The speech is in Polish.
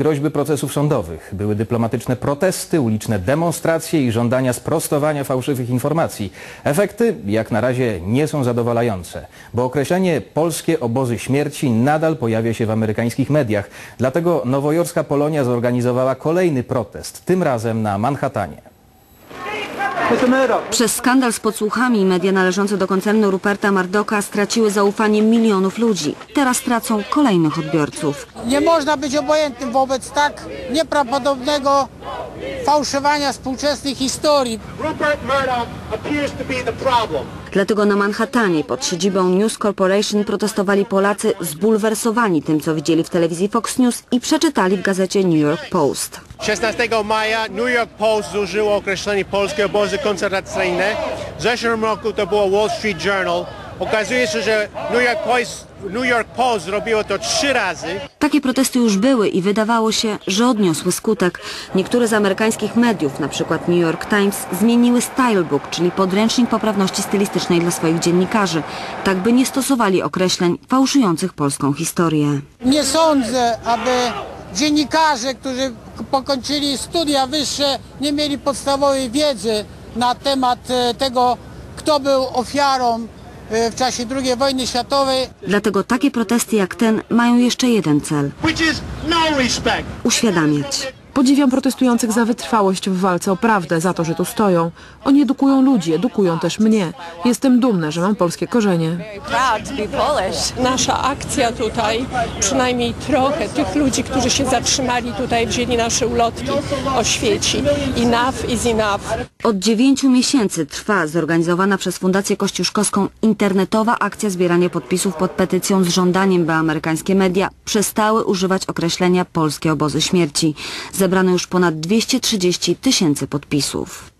Groźby procesów sądowych, były dyplomatyczne protesty, uliczne demonstracje i żądania sprostowania fałszywych informacji. Efekty jak na razie nie są zadowalające, bo określenie polskie obozy śmierci nadal pojawia się w amerykańskich mediach. Dlatego nowojorska Polonia zorganizowała kolejny protest, tym razem na Manhattanie. Przez skandal z podsłuchami media należące do koncernu Ruperta Mardoka straciły zaufanie milionów ludzi. Teraz tracą kolejnych odbiorców. Nie można być obojętnym wobec tak nieprawdopodobnego fałszowania współczesnej historii. Rupert Murdoch appears to be the problem. Dlatego na Manhattanie pod siedzibą News Corporation protestowali Polacy zbulwersowani tym, co widzieli w telewizji Fox News i przeczytali w gazecie New York Post. 16 maja New York Post zużyło określenie polskie obozy koncentracyjne. W zeszłym roku to było Wall Street Journal. Okazuje się, że New York Post, New York Post zrobiło to trzy razy. Takie protesty już były i wydawało się, że odniosły skutek. Niektóre z amerykańskich mediów, np. New York Times, zmieniły stylebook, czyli podręcznik poprawności stylistycznej dla swoich dziennikarzy, tak by nie stosowali określeń fałszujących polską historię. Nie sądzę, aby dziennikarze, którzy pokończyli studia wyższe, nie mieli podstawowej wiedzy na temat e, tego, kto był ofiarą w czasie II wojny światowej. Dlatego takie protesty jak ten mają jeszcze jeden cel no uświadamiać. Podziwiam protestujących za wytrwałość w walce o prawdę, za to, że tu stoją. Oni edukują ludzi, edukują też mnie. Jestem dumna, że mam polskie korzenie. Nasza akcja tutaj, przynajmniej trochę tych ludzi, którzy się zatrzymali tutaj, wzięli nasze ulotki, oświeci. Enough is enough. Od dziewięciu miesięcy trwa zorganizowana przez Fundację Kościuszkowską internetowa akcja zbierania podpisów pod petycją z żądaniem, by amerykańskie media przestały używać określenia polskie obozy śmierci. Zebrano już ponad 230 tysięcy podpisów.